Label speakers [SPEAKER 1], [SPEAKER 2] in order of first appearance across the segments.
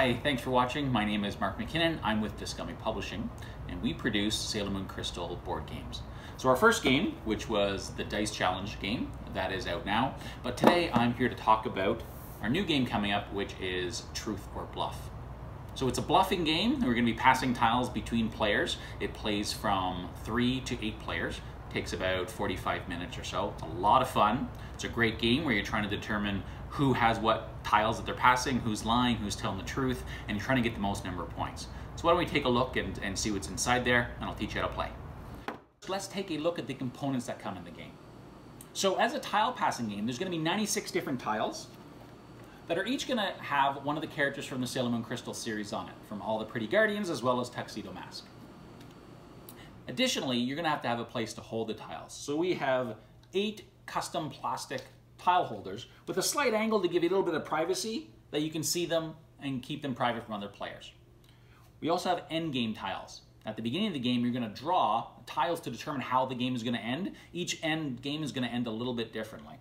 [SPEAKER 1] Hi, thanks for watching. My name is Mark McKinnon. I'm with Dyskami Publishing, and we produce Sailor Moon Crystal board games. So our first game, which was the Dice Challenge game, that is out now. But today I'm here to talk about our new game coming up, which is Truth or Bluff. So it's a bluffing game. We're going to be passing tiles between players. It plays from three to eight players. It Takes about 45 minutes or so. It's a lot of fun. It's a great game where you're trying to determine who has what tiles that they're passing, who's lying, who's telling the truth, and you're trying to get the most number of points. So why don't we take a look and, and see what's inside there, and I'll teach you how to play. Let's take a look at the components that come in the game. So as a tile passing game, there's going to be 96 different tiles that are each going to have one of the characters from the Sailor Moon Crystal series on it, from all the Pretty Guardians as well as Tuxedo Mask. Additionally, you're going to have to have a place to hold the tiles. So we have eight custom plastic tile holders with a slight angle to give you a little bit of privacy that you can see them and keep them private from other players. We also have end game tiles. At the beginning of the game, you're going to draw tiles to determine how the game is going to end. Each end game is going to end a little bit differently.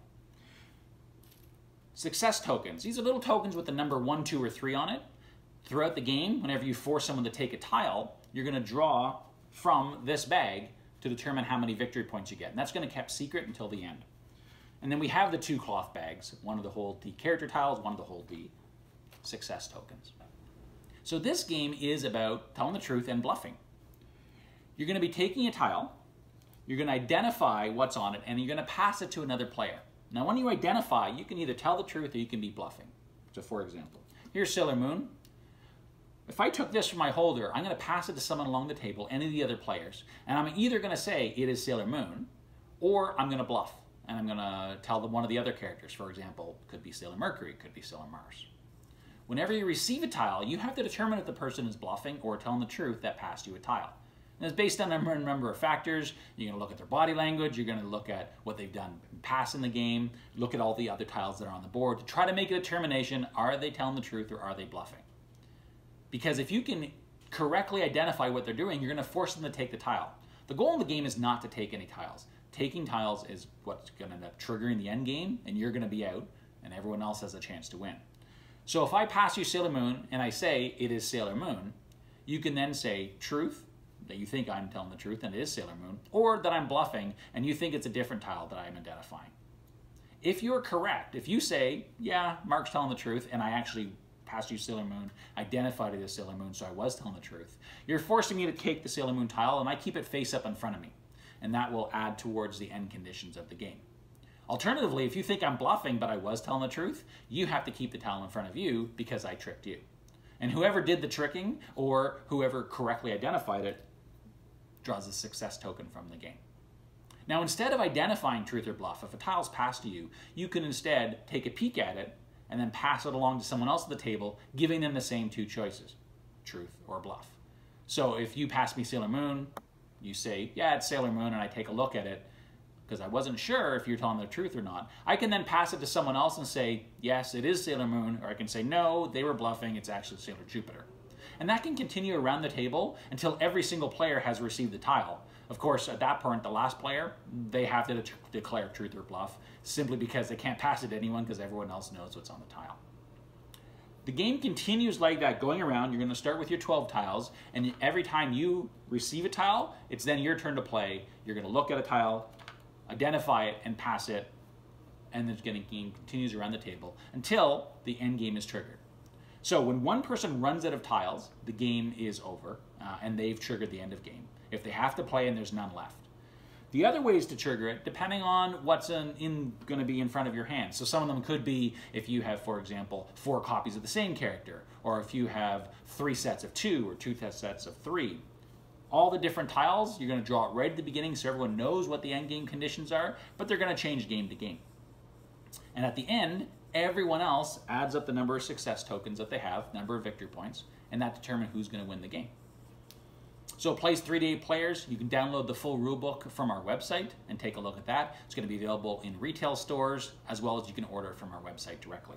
[SPEAKER 1] Success tokens. These are little tokens with the number 1, 2, or 3 on it. Throughout the game, whenever you force someone to take a tile, you're going to draw from this bag to determine how many victory points you get. And that's going to kept secret until the end. And then we have the two cloth bags, one to hold the character tiles, one to hold the success tokens. So this game is about telling the truth and bluffing. You're going to be taking a tile, you're going to identify what's on it, and you're going to pass it to another player. Now when you identify, you can either tell the truth or you can be bluffing. So for example, here's Sailor Moon. If I took this from my holder, I'm going to pass it to someone along the table, any of the other players, and I'm either going to say it is Sailor Moon, or I'm going to bluff and I'm going to tell them one of the other characters. For example, could be Sailor Mercury, could be Sailor Mars. Whenever you receive a tile, you have to determine if the person is bluffing or telling the truth that passed you a tile. And it's based on a number of factors. You're going to look at their body language. You're going to look at what they've done past in the game. Look at all the other tiles that are on the board to try to make a determination, are they telling the truth or are they bluffing? Because if you can correctly identify what they're doing, you're going to force them to take the tile. The goal of the game is not to take any tiles taking tiles is what's going to end up triggering the end game, and you're going to be out, and everyone else has a chance to win. So if I pass you Sailor Moon and I say it is Sailor Moon, you can then say truth, that you think I'm telling the truth and it is Sailor Moon, or that I'm bluffing and you think it's a different tile that I'm identifying. If you're correct, if you say, yeah, Mark's telling the truth and I actually passed you Sailor Moon, identified it as Sailor Moon, so I was telling the truth, you're forcing me to take the Sailor Moon tile and I keep it face up in front of me and that will add towards the end conditions of the game. Alternatively, if you think I'm bluffing but I was telling the truth, you have to keep the tile in front of you because I tricked you. And whoever did the tricking or whoever correctly identified it draws a success token from the game. Now, instead of identifying truth or bluff, if a tile's passed to you, you can instead take a peek at it and then pass it along to someone else at the table, giving them the same two choices, truth or bluff. So if you pass me Sailor Moon, you say, yeah, it's Sailor Moon, and I take a look at it because I wasn't sure if you're telling the truth or not. I can then pass it to someone else and say, yes, it is Sailor Moon, or I can say, no, they were bluffing, it's actually Sailor Jupiter. And that can continue around the table until every single player has received the tile. Of course, at that point, the last player, they have to de declare truth or bluff, simply because they can't pass it to anyone because everyone else knows what's on the tile. The game continues like that, going around. You're going to start with your 12 tiles, and every time you receive a tile, it's then your turn to play. You're going to look at a tile, identify it, and pass it, and the game continues around the table until the end game is triggered. So when one person runs out of tiles, the game is over, uh, and they've triggered the end of game. If they have to play and there's none left. The other ways to trigger it, depending on what's in, in going to be in front of your hand. So some of them could be if you have, for example, four copies of the same character, or if you have three sets of two or two sets of three. All the different tiles, you're going to draw it right at the beginning so everyone knows what the end game conditions are, but they're going to change game to game. And at the end, everyone else adds up the number of success tokens that they have, number of victory points, and that determines who's going to win the game. So it plays 3D players. You can download the full rulebook from our website and take a look at that. It's going to be available in retail stores as well as you can order from our website directly.